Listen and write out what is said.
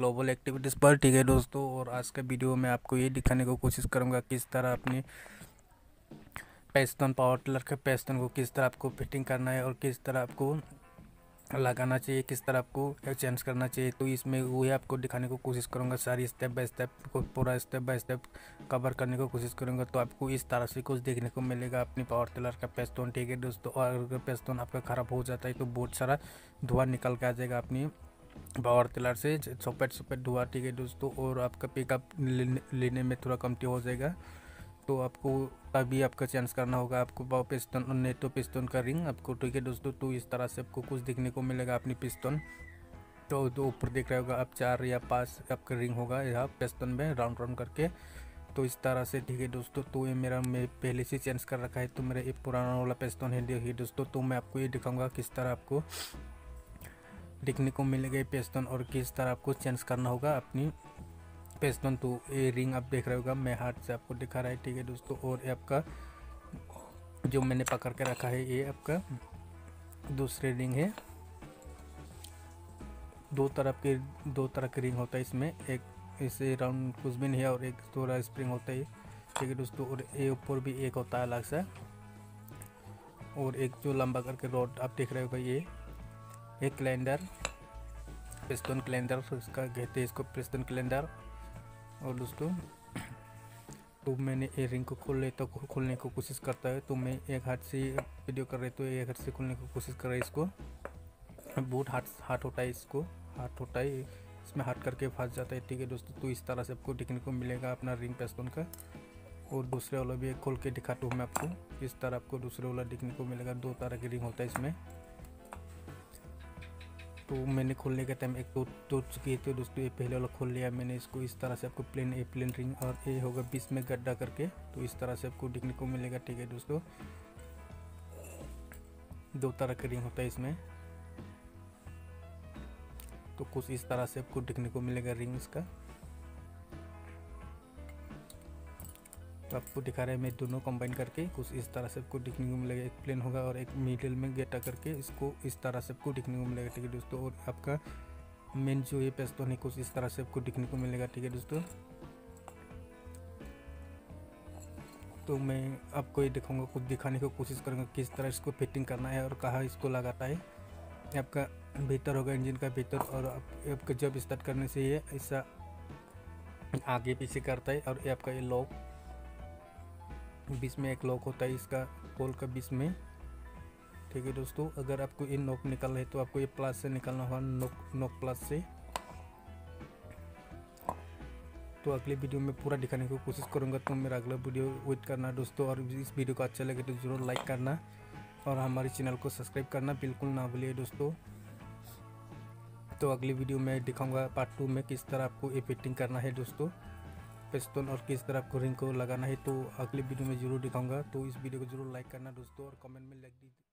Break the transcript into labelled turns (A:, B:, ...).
A: Global activities पर, ठीक है दोस्तों? और आज का वीडियो में आपको ये दिखाने को कोशिश करूँगा किस तरह अपनी पेस्टन पावर टिलर के पेस्टन को किस तरह आपको फिटिंग करना है और किस तरह आपको लगाना चाहिए, किस तरह आपको चेंज करना चाहिए। तो इसमें वही आपको दिखाने को कोशिश करूँगा, सारी स्टेप बाय स्टेप को, पूरा स्टेप बाय स्टेप कवर करने को कोशिश करूँगा। तो आपको इस तरह से कुछ देखने को मिलेगा अपनी पावर टिलर का पेस्टोन ठीक है दोस्तों? और अगर पेस्टोन आपका ख़राब हो जाता है तो बहुत सारा धुआँ निकल के आ जाएगा अपनी पावर टिलर से सफ़ेद सफ़ेद धुआ, ठीक है दोस्तों? और आपका पिकअप लेने में थोड़ा कमती हो जाएगा। तो आपको अभी आपका चेंज करना होगा। आपको पावर पिस्टन और नेटो पिस्टन का रिंग आपको, ठीक है दोस्तों? तो इस तरह से आपको कुछ देखने को मिलेगा अपनी पिस्टन तो तो ऊपर देख रहे होगा, आप चार या पाँच आपका रिंग होगा यहाँ पिस्टन में राउंड राउंड करके। तो इस तरह से, ठीक है दोस्तों? तो ये मेरा, मैं पहले से चेंज कर रखा है। तो मेरा एक पुराना वाला पिस्टन है, देखिए दोस्तों? तो मैं आपको ये दिखाऊँगा किस तरह आपको देखने को मिलेगा पेस्टन और किस तरह आपको चेंज करना होगा अपनी पेस्टन तो ये रिंग आप देख रहे होगा। मैं हाथ से आपको दिखा रहा है, ठीक है दोस्तों। और ये आपका जो मैंने पकड़ के रखा है, ये आपका दूसरे रिंग है। दो तरफ़ के, दो तरह के रिंग होता है इसमें। एक इसे राउंड कुछ भी नहीं है और एक थोड़ा स्प्रिंग होता है। ठीक है दोस्तों, और ये ऊपर भी एक होता है अलग से। और एक जो लंबा करके रोड आप देख रहे हो ये एक कैलेंडर पिस्टन कैलेंडर इसका कहते हैं इसको पिस्टन कैलेंडर और दोस्तों तो मैंने रिंग को खोल लेता तो खोलने को कोशिश करता है तो मैं एक हाथ से वीडियो कर रहे तो एक हाथ से खोलने की कोशिश कर रहा है इसको। बहुत हाथ हाथ होता है इसको, हाथ होता है इसमें हाथ करके फंस जाता है, ठीक है दोस्तों तो इस तरह से आपको देखने को मिलेगा अपना रिंग पेस्टोन का। और दूसरे वाला भी खोल के दिखाता हूँ मैं आपको, इस तरह आपको दूसरे वाला देखने को मिलेगा, दो तरह की रिंग होता है इसमें। तो मैंने खोलने का टाइम एक तो टूट चुकी तो दोस्तों ये पहले वाला खोल लिया मैंने। इसको इस तरह से आपको प्लेन ए प्लेन रिंग और ए होगा बीस में गड्ढा करके। तो इस तरह से आपको देखने को मिलेगा, ठीक है दोस्तों? दो तरह का रिंग होता है इसमें। तो कुछ इस तरह से आपको देखने को मिलेगा रिंग इसका। तो आपको दिखा रहे हैं, मैं दोनों कंबाइन करके कुछ इस तरह से आपको दिखने को मिलेगा। एक प्लेन होगा और एक मिडिल में गेटा करके इसको इस तरह से आपको दिखने को मिलेगा, ठीक है दोस्तों? और आपका मेन जो ये पेस्तोन है कुछ इस तरह से आपको दिखने को मिलेगा, ठीक है दोस्तों? तो मैं आपको ये दिखाऊँगा कुछ दिखाने की कोशिश करूँगा किस तरह इसको फिटिंग करना है और कहाँ इसको लगाता है। आपका भीतर होगा इंजन का भीतर और आपका जब स्टार्ट करने से ये ऐसा आगे पीछे करता है और ये आपका ये लॉक बीच में एक लॉक होता है, इसका पोल का बीच में। ठीक है दोस्तों, अगर आपको ये नोक निकालना है तो आपको ये प्लस से निकालना होगा नोक नोक प्लस से। तो अगले वीडियो में पूरा दिखाने की कोशिश करूँगा तो मेरा अगला वीडियो वेट करना दोस्तों, और इस वीडियो को अच्छा लगे तो ज़रूर लाइक करना, और हमारे चैनल को सब्सक्राइब करना, बिल्कुल ना भूलिए दोस्तों। तो अगली वीडियो में दिखाऊँगा पार्ट टू में किस तरह आपको ये फिटिंग करना है दोस्तों। पिस्टन और किस तरह को रिंग को लगाना है तो अगले वीडियो में ज़रूर दिखाऊँगा। तो इस वीडियो को ज़रूर लाइक करना दोस्तों, और कमेंट में लाइक दीजिए।